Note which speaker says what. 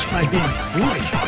Speaker 1: just by being.